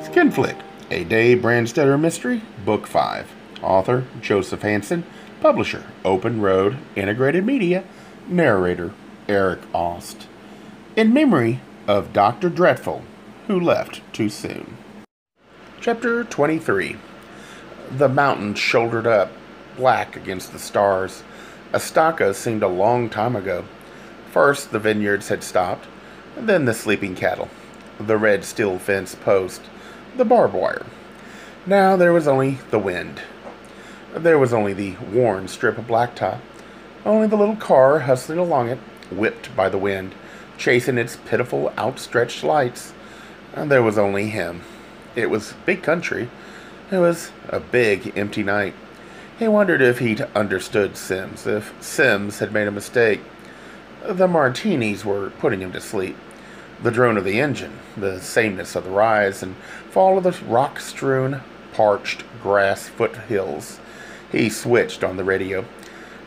Skinflick, a Dave Brandstetter mystery, Book 5. Author Joseph Hansen. Publisher Open Road Integrated Media. Narrator Eric Ost. In memory of Dr. Dreadful, who left too soon. Chapter 23 The mountains shouldered up, black against the stars. Estaca seemed a long time ago. First, the vineyards had stopped, then the sleeping cattle, the red steel fence post, the barbed wire. Now there was only the wind. There was only the worn strip of blacktop, only the little car hustling along it, whipped by the wind, chasing its pitiful outstretched lights. And there was only him. It was big country. It was a big, empty night. He wondered if he'd understood Sims, if Sims had made a mistake. The martinis were putting him to sleep. The drone of the engine, the sameness of the rise and fall of the rock strewn, parched grass foothills. He switched on the radio.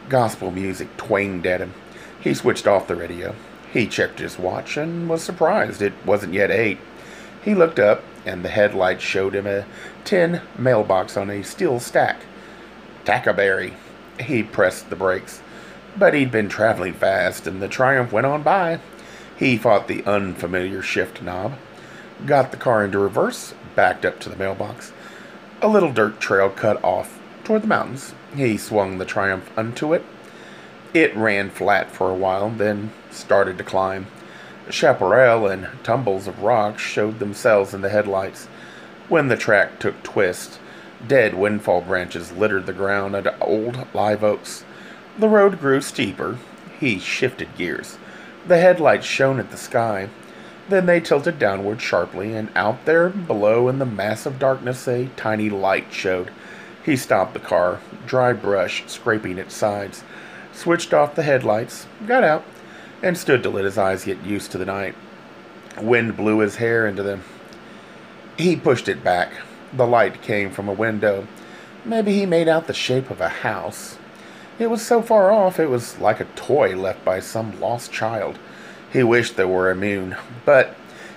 Gospel music twanged at him. He switched off the radio. He checked his watch and was surprised it wasn't yet eight. He looked up, and the headlights showed him a tin mailbox on a steel stack. Tackleberry. He pressed the brakes. But he'd been traveling fast, and the Triumph went on by. He fought the unfamiliar shift knob, got the car into reverse, backed up to the mailbox. A little dirt trail cut off toward the mountains. He swung the Triumph onto it. It ran flat for a while, then started to climb. Chaparral and tumbles of rocks showed themselves in the headlights. When the track took twist, dead windfall branches littered the ground and old live oaks. The road grew steeper. He shifted gears. The headlights shone at the sky. Then they tilted downward sharply, and out there below in the massive darkness a tiny light showed. He stopped the car, dry brush scraping its sides, switched off the headlights, got out, and stood to let his eyes get used to the night. Wind blew his hair into them. He pushed it back. The light came from a window. Maybe he made out the shape of a house. It was so far off it was like a toy left by some lost child. He wished they were immune, but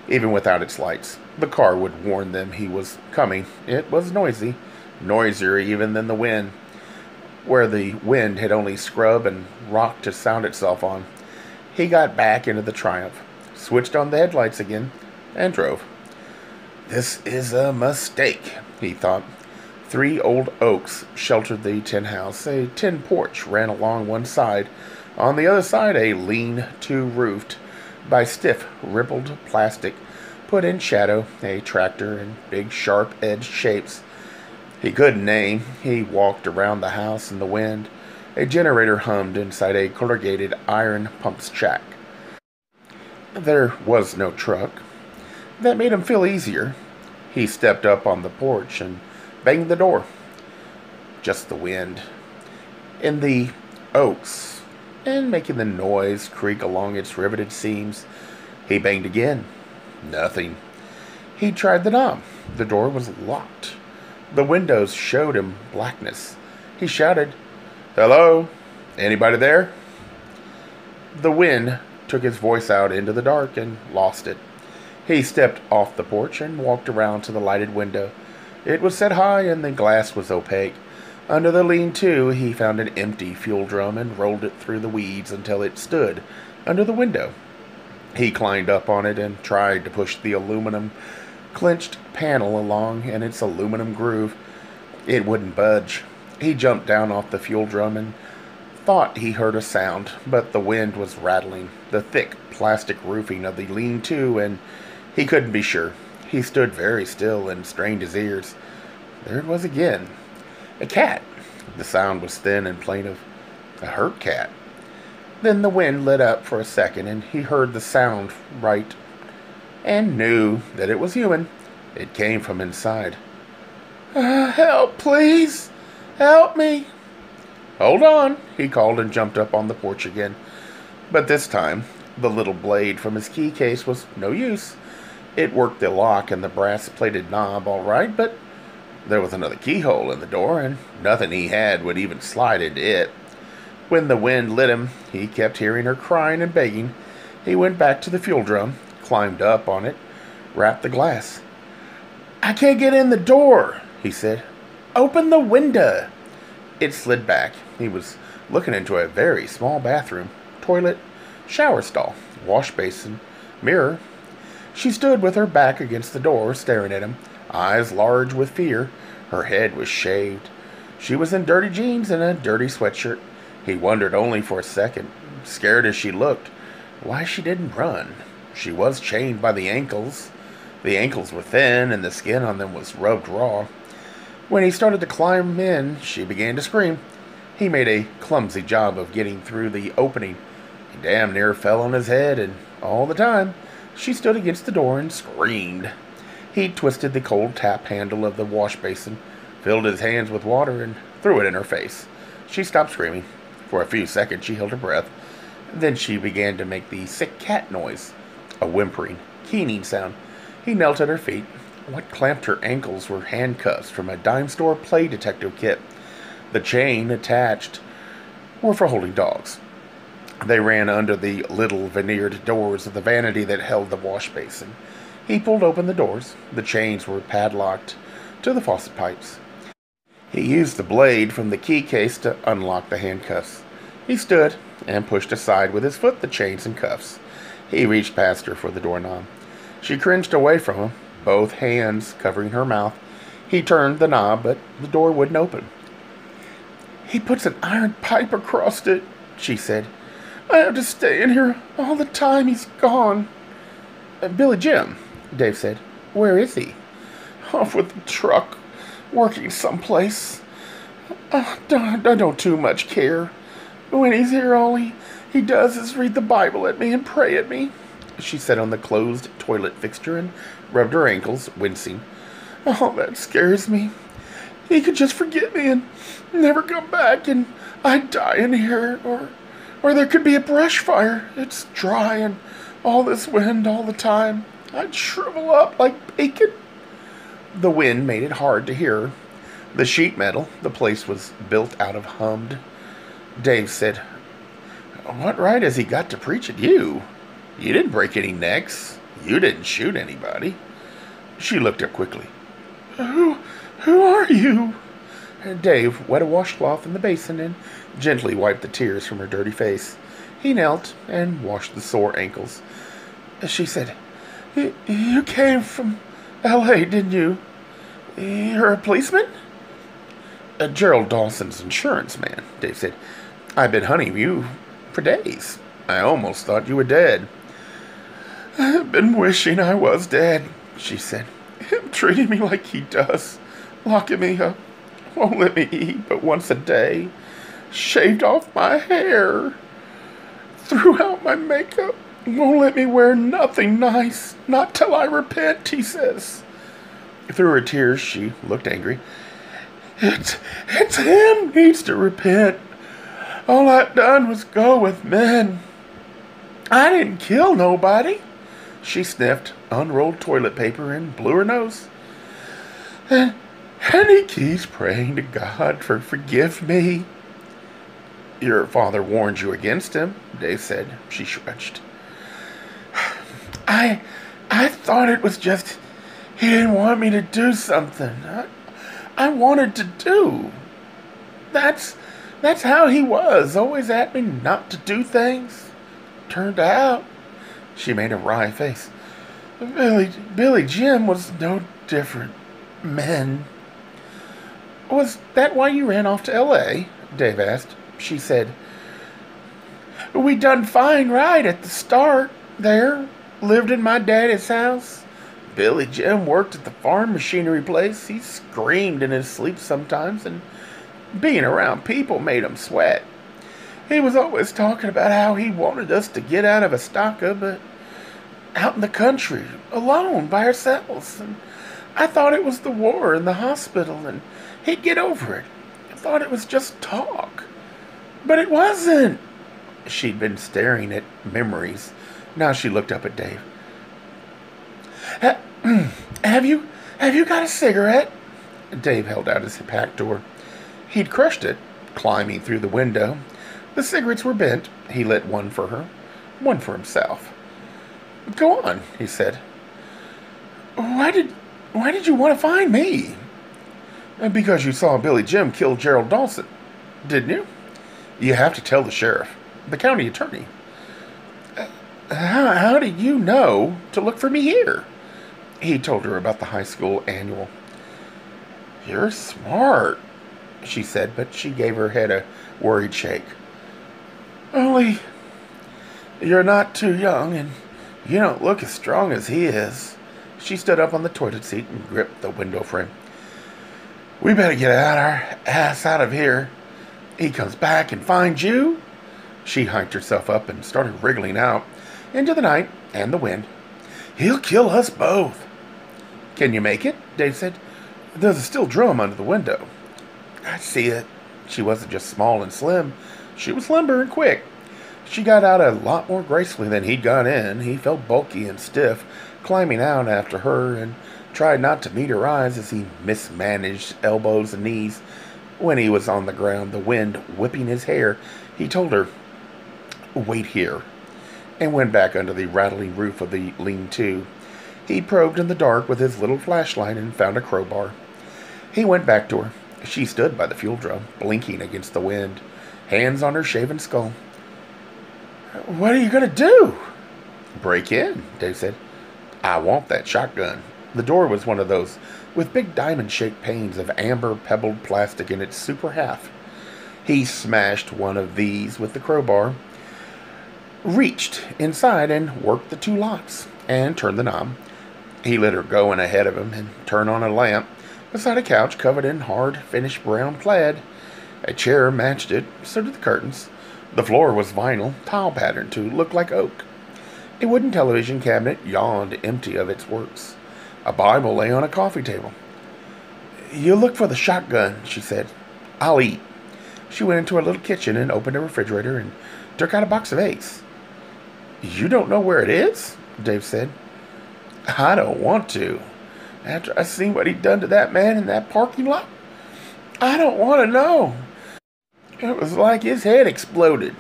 even without its lights, the car would warn them he was coming. It was noisy, noisier even than the wind, where the wind had only scrub and rock to sound itself on. He got back into the Triumph, switched on the headlights again, and drove. This is a mistake, he thought. Three old oaks sheltered the tin house. A tin porch ran along one side. On the other side, a lean to roofed by stiff, rippled plastic, put in shadow, a tractor and big, sharp edged shapes. He couldn't name. He walked around the house in the wind. A generator hummed inside a corrugated iron pump's shack. There was no truck. That made him feel easier. He stepped up on the porch and banged the door. Just the wind. In the oaks, and making the noise creak along its riveted seams. He banged again. Nothing. He tried the knob. The door was locked. The windows showed him blackness. He shouted, Hello? Anybody there? The wind took his voice out into the dark and lost it. He stepped off the porch and walked around to the lighted window. It was set high and the glass was opaque. Under the lean to, he found an empty fuel drum and rolled it through the weeds until it stood under the window. He climbed up on it and tried to push the aluminum clinched panel along in its aluminum groove. It wouldn't budge. He jumped down off the fuel drum and thought he heard a sound, but the wind was rattling the thick plastic roofing of the lean to, and he couldn't be sure. He stood very still and strained his ears. There it was again. A cat. The sound was thin and plaintive. A hurt cat. Then the wind lit up for a second, and he heard the sound right and knew that it was human. It came from inside. Uh, help, please! Help me! Hold on, he called and jumped up on the porch again. But this time, the little blade from his key case was no use. It worked the lock and the brass plated knob all right, but there was another keyhole in the door, and nothing he had would even slide into it. When the wind lit him, he kept hearing her crying and begging. He went back to the fuel drum, climbed up on it, rapped the glass. I can't get in the door, he said. Open the window. It slid back. He was looking into a very small bathroom, toilet, shower stall, wash basin, mirror. She stood with her back against the door, staring at him, eyes large with fear. Her head was shaved. She was in dirty jeans and a dirty sweatshirt. He wondered only for a second, scared as she looked, why she didn't run. She was chained by the ankles. The ankles were thin and the skin on them was rubbed raw. When he started to climb in, she began to scream. He made a clumsy job of getting through the opening. He damn near fell on his head, and all the time, she stood against the door and screamed. He twisted the cold tap handle of the wash basin, filled his hands with water, and threw it in her face. She stopped screaming. For a few seconds, she held her breath. Then she began to make the sick cat noise, a whimpering, keening sound. He knelt at her feet. What clamped her ankles were handcuffs from a dime store play detective kit. The chain attached were for holding dogs. They ran under the little veneered doors of the vanity that held the wash basin. He pulled open the doors. The chains were padlocked to the faucet pipes. He used the blade from the key case to unlock the handcuffs. He stood and pushed aside with his foot the chains and cuffs. He reached past her for the doorknob. She cringed away from him, both hands covering her mouth. He turned the knob, but the door wouldn't open. He puts an iron pipe across it, she said. I have to stay in here all the time he's gone. Uh, Billy Jim, Dave said. Where is he? Off with the truck, working someplace. Uh, don't, I don't too much care. When he's here, all he, he does is read the Bible at me and pray at me, she said on the closed toilet fixture and rubbed her ankles, wincing. Oh, that scares me. He could just forget me and never come back, and I'd die in here, or, or there could be a brush fire. It's dry and all this wind all the time. I'd shrivel up like bacon. The wind made it hard to hear. The sheet metal the place was built out of hummed. Dave said, What right has he got to preach at you? You didn't break any necks. You didn't shoot anybody. She looked up quickly. Who, who are you? Dave wet a washcloth in the basin and gently wiped the tears from her dirty face. He knelt and washed the sore ankles. She said, You came from L.A., didn't you? You're a policeman? Uh, Gerald Dawson's insurance man, Dave said. I've been hunting you for days. I almost thought you were dead. I've been wishing I was dead, she said. Him treating me like he does, locking me up, won't let me eat but once a day, shaved off my hair, threw out my makeup, won't let me wear nothing nice, not till I repent, he says. Through her tears, she looked angry. It's, it's him needs to repent. All I've done was go with men. I didn't kill nobody. She sniffed, unrolled toilet paper, and blew her nose. And, and he keeps praying to God for forgive me. Your father warned you against him, Dave said. She stretched. I I thought it was just he didn't want me to do something. I, I wanted to do. That's that's how he was, always at me not to do things. Turned out she made a wry face. Billy, Billy Jim was no different. Men. Was that why you ran off to L.A.? Dave asked. She said, We done fine right at the start there. Lived in my daddy's house. Billy Jim worked at the farm machinery place. He screamed in his sleep sometimes, and being around people made him sweat. He was always talking about how he wanted us to get out of Estaca, but out in the country, alone, by ourselves. And I thought it was the war and the hospital, and he'd get over it. I thought it was just talk. But it wasn't. She'd been staring at memories. Now she looked up at Dave. Have you have you got a cigarette? Dave held out his pack to her. He'd crushed it, climbing through the window. The cigarettes were bent. He lit one for her, one for himself. Go on, he said. Why did Why did you want to find me? Because you saw Billy Jim kill Gerald Dawson, didn't you? You have to tell the sheriff, the county attorney. How, how did you know to look for me here? He told her about the high school annual. You're smart, she said, but she gave her head a worried shake. Only you're not too young and you don't look as strong as he is. She stood up on the toilet seat and gripped the window frame. We better get out our ass out of here. He comes back and finds you. She hiked herself up and started wriggling out into the night and the wind. He'll kill us both. Can you make it? Dave said. There's a steel drum under the window. I see it. She wasn't just small and slim, she was limber and quick. She got out a lot more gracefully than he'd got in. He felt bulky and stiff, climbing out after her, and tried not to meet her eyes as he mismanaged elbows and knees. When he was on the ground, the wind whipping his hair, he told her, Wait here, and went back under the rattling roof of the lean to. He probed in the dark with his little flashlight and found a crowbar. He went back to her. She stood by the fuel drum, blinking against the wind, hands on her shaven skull. What are you going to do? Break in, Dave said. I want that shotgun. The door was one of those with big diamond shaped panes of amber pebbled plastic in its super half. He smashed one of these with the crowbar, reached inside and worked the two locks, and turned the knob. He let her go in ahead of him and turn on a lamp beside a couch covered in hard, finished brown plaid. A chair matched it, so did the curtains. The floor was vinyl, tile pattern to look like oak. A wooden television cabinet yawned empty of its works. A Bible lay on a coffee table. You look for the shotgun, she said. I'll eat. She went into a little kitchen and opened a refrigerator and took out a box of eggs. You don't know where it is? Dave said. I don't want to. After I seen what he'd done to that man in that parking lot, I don't want to know. It was like his head exploded.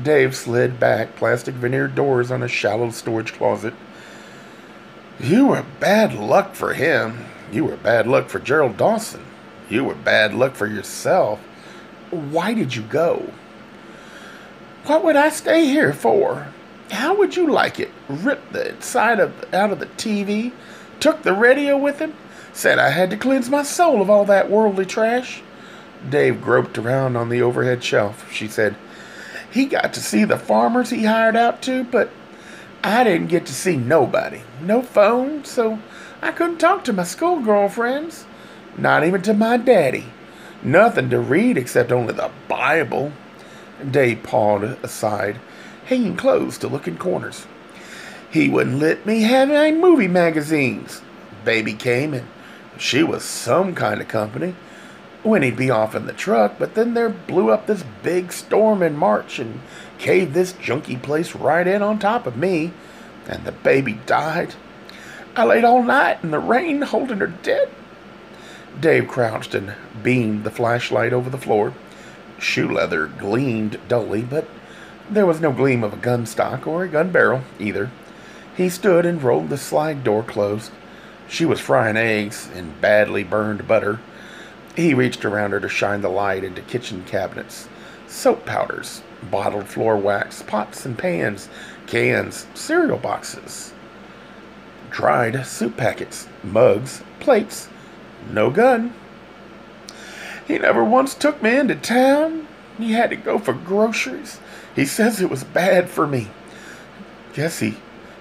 Dave slid back plastic veneered doors on a shallow storage closet. You were bad luck for him. You were bad luck for Gerald Dawson. You were bad luck for yourself. Why did you go? What would I stay here for? How would you like it? Ripped the inside of out of the TV, took the radio with him, said I had to cleanse my soul of all that worldly trash. Dave groped around on the overhead shelf. She said, He got to see the farmers he hired out to, but I didn't get to see nobody. No phone, so I couldn't talk to my school girlfriends. Not even to my daddy. Nothing to read except only the Bible. Dave pawed aside, hanging clothes to look in corners. He wouldn't let me have any movie magazines. Baby came and she was some kind of company when he'd be off in the truck, but then there blew up this big storm in March and caved this junky place right in on top of me, and the baby died. I laid all night in the rain holding her dead. Dave crouched and beamed the flashlight over the floor. Shoe leather gleamed dully, but there was no gleam of a gun stock or a gun barrel either. He stood and rolled the slide door closed. She was frying eggs in badly burned butter he reached around her to shine the light into kitchen cabinets, soap powders, bottled floor wax, pots and pans, cans, cereal boxes, dried soup packets, mugs, plates, no gun. He never once took me into town. He had to go for groceries. He says it was bad for me. Guess he,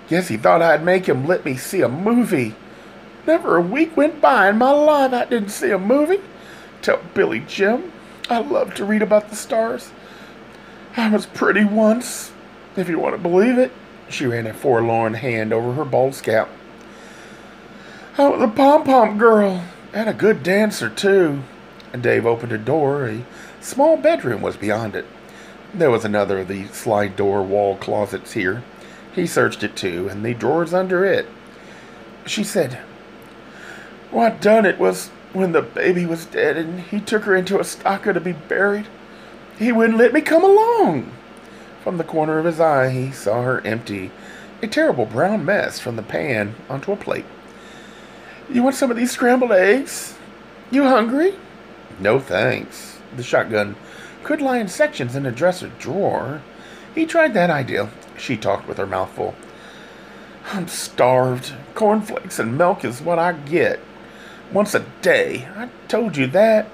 guess he thought I'd make him let me see a movie. Never a week went by in my life I didn't see a movie. Tell Billy Jim I love to read about the stars. I was pretty once, if you want to believe it. She ran a forlorn hand over her bald scalp. Oh, I was a pom pom girl, and a good dancer, too. And Dave opened a door. A small bedroom was beyond it. There was another of the slide door wall closets here. He searched it too, and the drawers under it. She said, What done it was when the baby was dead and he took her into Estaca to be buried, he wouldn't let me come along. From the corner of his eye, he saw her empty a terrible brown mess from the pan onto a plate. You want some of these scrambled eggs? You hungry? No thanks. The shotgun could lie in sections in a dresser drawer. He tried that idea. She talked with her mouth full. I'm starved. Cornflakes and milk is what I get. Once a day. I told you that.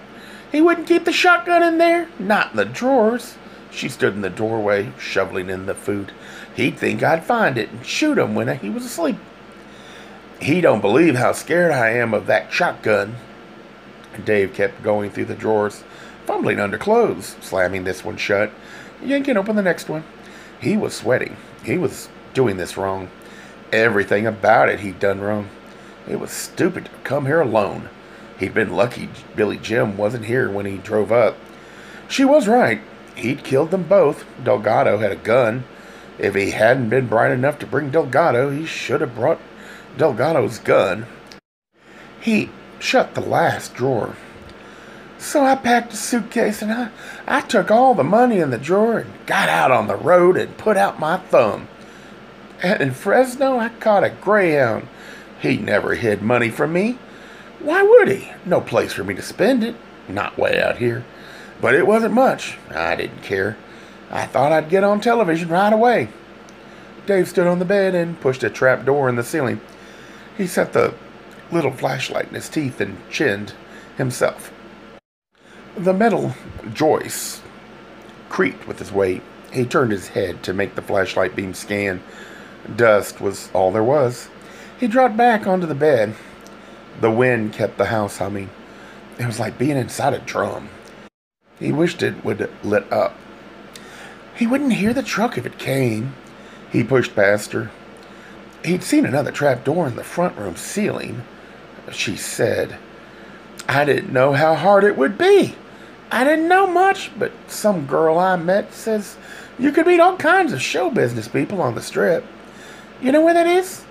He wouldn't keep the shotgun in there? Not in the drawers. She stood in the doorway, shoveling in the food. He'd think I'd find it and shoot him when he was asleep. He don't believe how scared I am of that shotgun. Dave kept going through the drawers, fumbling under clothes, slamming this one shut, yanking open the next one. He was sweating. He was doing this wrong. Everything about it he'd done wrong. It was stupid to come here alone. He'd been lucky Billy Jim wasn't here when he drove up. She was right. He'd killed them both. Delgado had a gun. If he hadn't been bright enough to bring Delgado, he should have brought Delgado's gun. He shut the last drawer. So I packed a suitcase and I, I took all the money in the drawer and got out on the road and put out my thumb. And in Fresno, I caught a greyhound. He never hid money from me. Why would he? No place for me to spend it. Not way out here. But it wasn't much. I didn't care. I thought I'd get on television right away. Dave stood on the bed and pushed a trap door in the ceiling. He set the little flashlight in his teeth and chinned himself. The metal joist creaked with his weight. He turned his head to make the flashlight beam scan. Dust was all there was. He dropped back onto the bed. The wind kept the house humming. It was like being inside a drum. He wished it would lit up. He wouldn't hear the truck if it came. He pushed past her. He'd seen another trap door in the front room ceiling. She said, I didn't know how hard it would be. I didn't know much, but some girl I met says you could meet all kinds of show business people on the strip. You know where that is?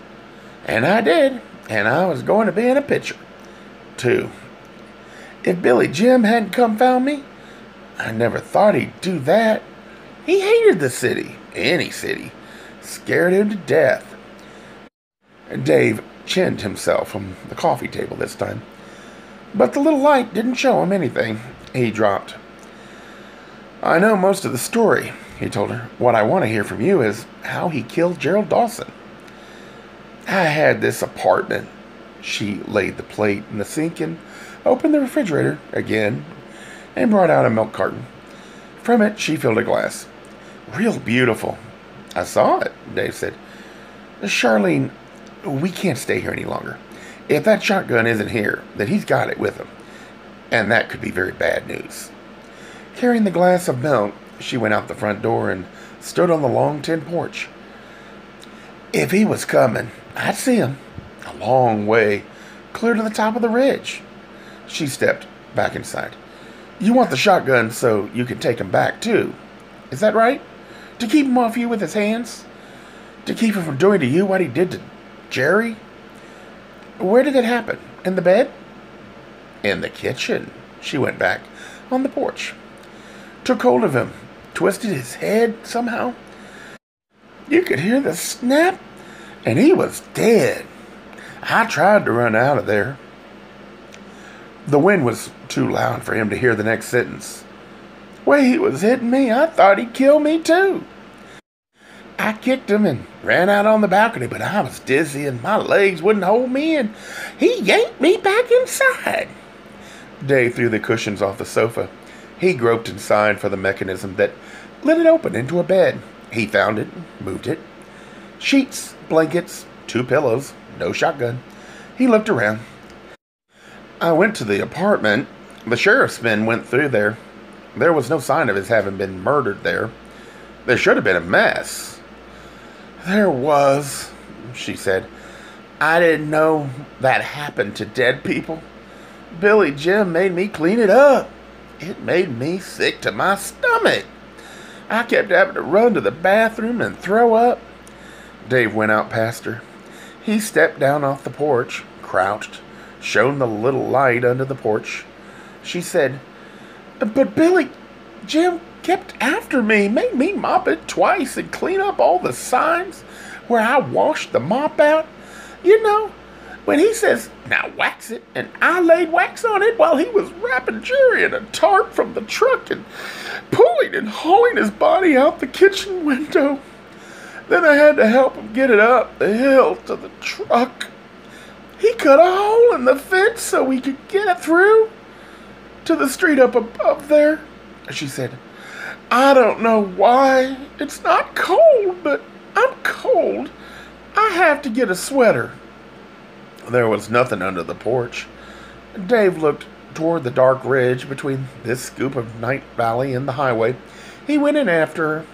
And I did, and I was going to be in a picture, too. If Billy Jim hadn't come found me, I never thought he'd do that. He hated the city, any city, scared him to death. Dave chinned himself from the coffee table this time. But the little light didn't show him anything. He dropped. I know most of the story, he told her. What I want to hear from you is how he killed Gerald Dawson. I had this apartment. She laid the plate in the sink and opened the refrigerator again and brought out a milk carton. From it, she filled a glass. Real beautiful. I saw it, Dave said. Charlene, we can't stay here any longer. If that shotgun isn't here, then he's got it with him. And that could be very bad news. Carrying the glass of milk, she went out the front door and stood on the long tin porch. If he was coming, I'd see him. A long way, clear to the top of the ridge. She stepped back inside. You want the shotgun so you can take him back, too. Is that right? To keep him off you with his hands? To keep him from doing to you what he did to Jerry? Where did it happen? In the bed? In the kitchen. She went back on the porch. Took hold of him, twisted his head somehow. You could hear the snap, and he was dead. I tried to run out of there. The wind was too loud for him to hear the next sentence. Way he was hitting me, I thought he'd kill me too. I kicked him and ran out on the balcony, but I was dizzy and my legs wouldn't hold me, and he yanked me back inside. Dave threw the cushions off the sofa. He groped inside for the mechanism that let it open into a bed. He found it, moved it. Sheets, blankets, two pillows, no shotgun. He looked around. I went to the apartment. The sheriff's men went through there. There was no sign of his having been murdered there. There should have been a mess. There was, she said. I didn't know that happened to dead people. Billy Jim made me clean it up. It made me sick to my stomach. I kept having to run to the bathroom and throw up. Dave went out past her. He stepped down off the porch, crouched, shone the little light under the porch. She said, But Billy, Jim kept after me, made me mop it twice and clean up all the signs where I washed the mop out. You know, when he says, Now wax it, and I laid wax on it while he was wrapping Jerry in a tarp from the truck and pulling and hauling his body out the kitchen window. Then I had to help him get it up the hill to the truck. He cut a hole in the fence so we could get it through to the street up above there. She said, I don't know why. It's not cold, but I'm cold. I have to get a sweater. There was nothing under the porch. Dave looked toward the dark ridge between this scoop of Night Valley and the highway. He went in after her.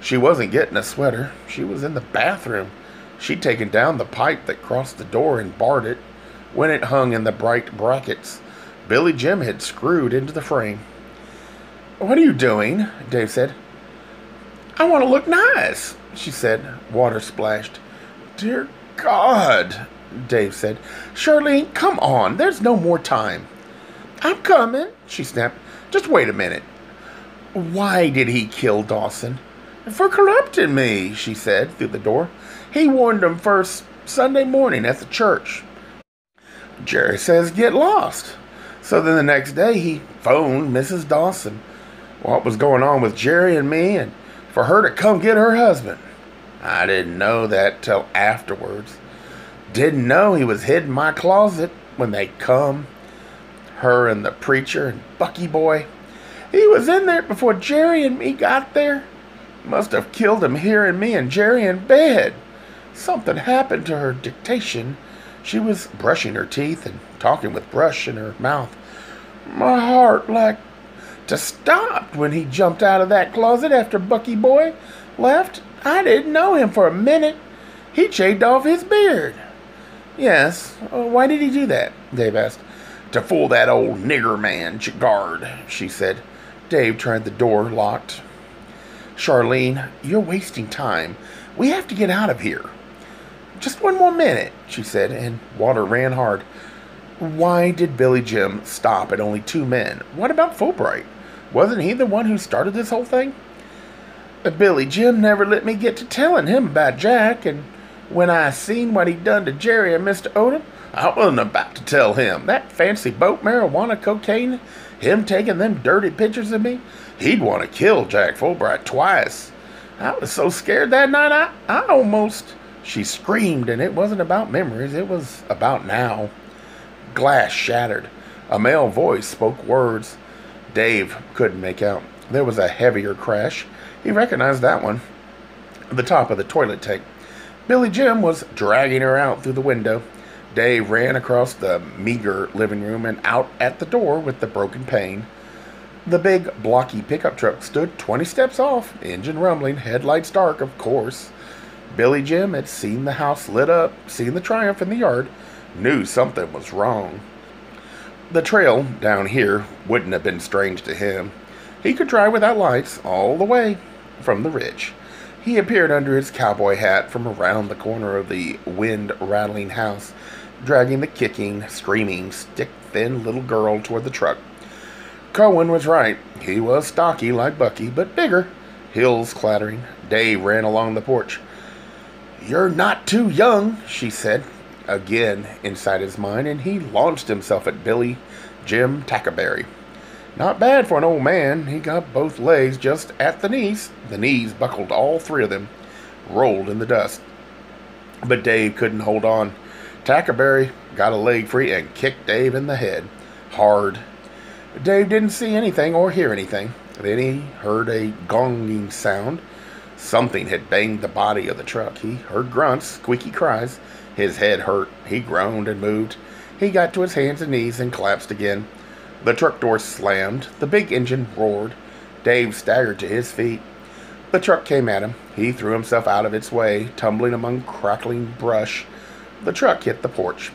She wasn't getting a sweater. She was in the bathroom. She'd taken down the pipe that crossed the door and barred it when it hung in the bright brackets. Billy Jim had screwed into the frame. What are you doing? Dave said. I want to look nice, she said, water splashed. Dear God, Dave said. Charlene, come on. There's no more time. I'm coming, she snapped. Just wait a minute. Why did he kill Dawson? For corrupting me, she said through the door. He warned him first Sunday morning at the church. Jerry says get lost. So then the next day he phoned Mrs. Dawson what was going on with Jerry and me and for her to come get her husband. I didn't know that till afterwards. Didn't know he was hid in my closet when they come. Her and the preacher and Bucky Boy. He was in there before Jerry and me got there. Must have killed him hearing me and Jerry in bed. Something happened to her dictation. She was brushing her teeth and talking with brush in her mouth. My heart like to stopped when he jumped out of that closet after Bucky Boy left. I didn't know him for a minute. He shaved off his beard. Yes. Uh, why did he do that? Dave asked. To fool that old nigger man, guard, she said. Dave tried the door, locked. Charlene, you're wasting time. We have to get out of here. Just one more minute, she said, and water ran hard. Why did Billy Jim stop at only two men? What about Fulbright? Wasn't he the one who started this whole thing? Billy Jim never let me get to telling him about Jack, and when I seen what he'd done to Jerry and Mr. Odom, I wasn't about to tell him. That fancy boat marijuana cocaine, him taking them dirty pictures of me, he'd want to kill Jack Fulbright twice. I was so scared that night, I, I almost. She screamed, and it wasn't about memories, it was about now. Glass shattered. A male voice spoke words. Dave couldn't make out. There was a heavier crash. He recognized that one. The top of the toilet tank. Billy Jim was dragging her out through the window. Dave ran across the meager living room and out at the door with the broken pane. The big, blocky pickup truck stood 20 steps off, engine rumbling, headlights dark, of course. Billy Jim had seen the house lit up, seen the Triumph in the yard, knew something was wrong. The trail down here wouldn't have been strange to him. He could drive without lights all the way from the ridge. He appeared under his cowboy hat from around the corner of the wind rattling house, dragging the kicking, screaming, stick thin little girl toward the truck. Cohen was right. He was stocky like Bucky, but bigger. Hills clattering. Dave ran along the porch. You're not too young, she said, again inside his mind, and he launched himself at Billy Jim Tackerberry. Not bad for an old man. He got both legs just at the knees. The knees buckled, all three of them, rolled in the dust. But Dave couldn't hold on. Tackerberry got a leg free and kicked Dave in the head. Hard. Dave didn't see anything or hear anything. Then he heard a gonging sound. Something had banged the body of the truck. He heard grunts, squeaky cries. His head hurt. He groaned and moved. He got to his hands and knees and collapsed again. The truck door slammed. The big engine roared. Dave staggered to his feet. The truck came at him. He threw himself out of its way, tumbling among crackling brush. The truck hit the porch.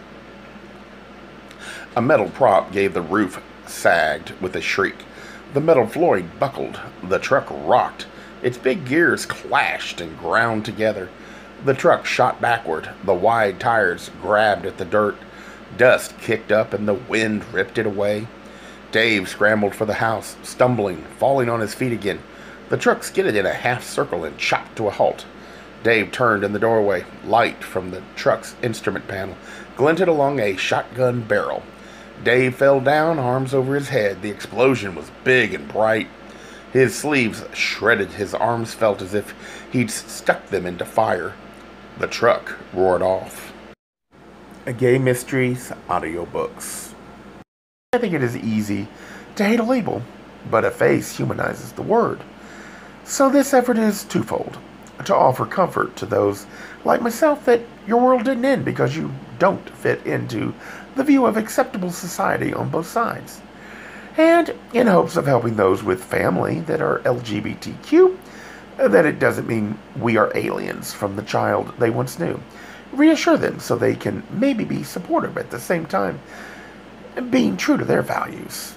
A metal prop gave the roof sagged with a shriek. The metal flooring buckled. The truck rocked. Its big gears clashed and ground together. The truck shot backward. The wide tires grabbed at the dirt. Dust kicked up and the wind ripped it away. Dave scrambled for the house, stumbling, falling on his feet again. The truck skidded in a half circle and chopped to a halt. Dave turned in the doorway. Light from the truck's instrument panel glinted along a shotgun barrel. Dave fell down, arms over his head. The explosion was big and bright. His sleeves shredded, his arms felt as if he'd stuck them into fire. The truck roared off. A Gay Mysteries audiobooks. I think it is easy to hate a label, but a face humanizes the word. So this effort is twofold to offer comfort to those like myself that your world didn't end because you don't fit into the view of acceptable society on both sides. And in hopes of helping those with family that are LGBTQ, that it doesn't mean we are aliens from the child they once knew. Reassure them so they can maybe be supportive at the same time, being true to their values.